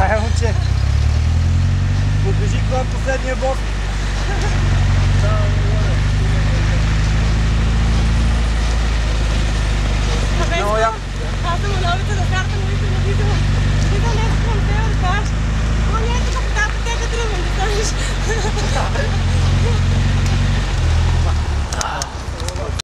Ай, момче! Подвижи кой последния бог! Много яко! Аз съм удобица да картам улица на видео. Видео нещо съм те да кажеш. О, не тук, да, те да тръгвам, да кажеш.